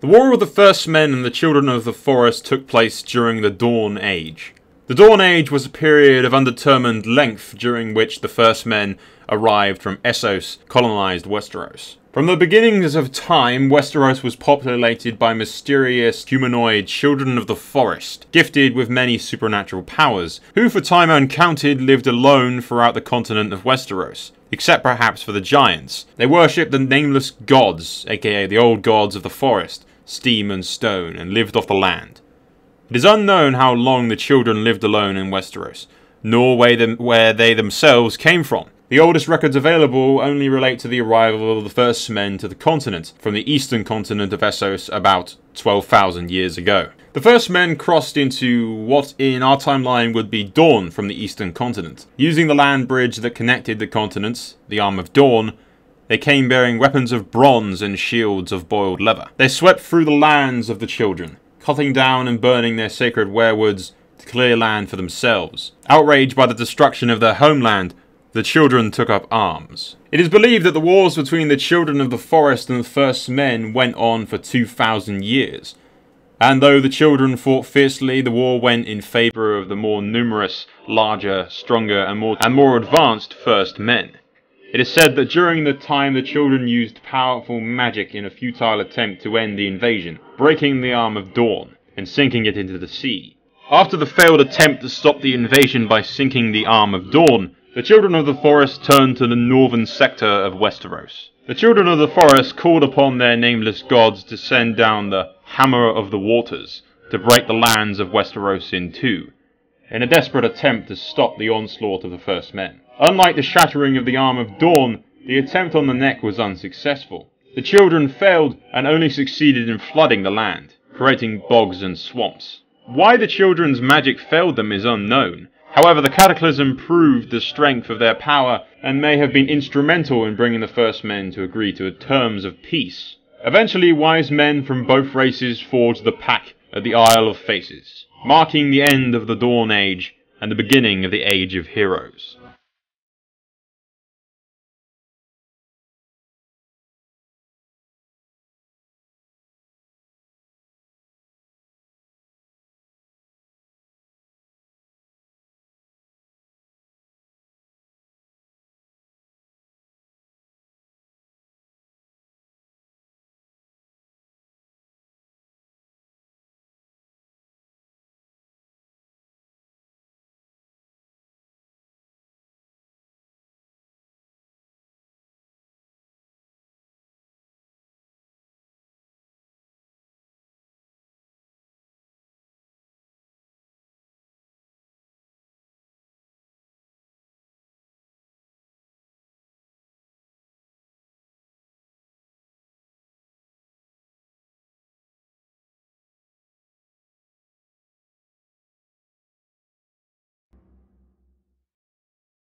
The War of the First Men and the Children of the Forest took place during the Dawn Age. The Dawn Age was a period of undetermined length during which the First Men arrived from Essos colonized Westeros. From the beginnings of time, Westeros was populated by mysterious humanoid children of the forest, gifted with many supernatural powers, who for time uncounted lived alone throughout the continent of Westeros, except perhaps for the giants. They worshipped the nameless gods, aka the old gods of the forest, steam and stone, and lived off the land. It is unknown how long the children lived alone in Westeros, nor where they themselves came from. The oldest records available only relate to the arrival of the first men to the continent from the eastern continent of Essos about 12,000 years ago. The first men crossed into what in our timeline would be Dorne from the eastern continent. Using the land bridge that connected the continents, the Arm of Dorne, they came bearing weapons of bronze and shields of boiled leather. They swept through the lands of the children, cutting down and burning their sacred weirwoods to clear land for themselves. Outraged by the destruction of their homeland, the children took up arms. It is believed that the wars between the children of the forest and the first men went on for 2,000 years. And though the children fought fiercely, the war went in favour of the more numerous, larger, stronger, and more, and more advanced first men. It is said that during the time the children used powerful magic in a futile attempt to end the invasion, breaking the arm of Dorne and sinking it into the sea. After the failed attempt to stop the invasion by sinking the arm of Dorne, the children of the forest turned to the northern sector of Westeros. The children of the forest called upon their nameless gods to send down the Hammer of the Waters to break the lands of Westeros in two, in a desperate attempt to stop the onslaught of the first men. Unlike the shattering of the arm of Dorne, the attempt on the neck was unsuccessful. The children failed and only succeeded in flooding the land, creating bogs and swamps. Why the children's magic failed them is unknown, However, the Cataclysm proved the strength of their power and may have been instrumental in bringing the first men to agree to terms of peace. Eventually, wise men from both races forged the pact at the Isle of Faces, marking the end of the Dawn Age and the beginning of the Age of Heroes.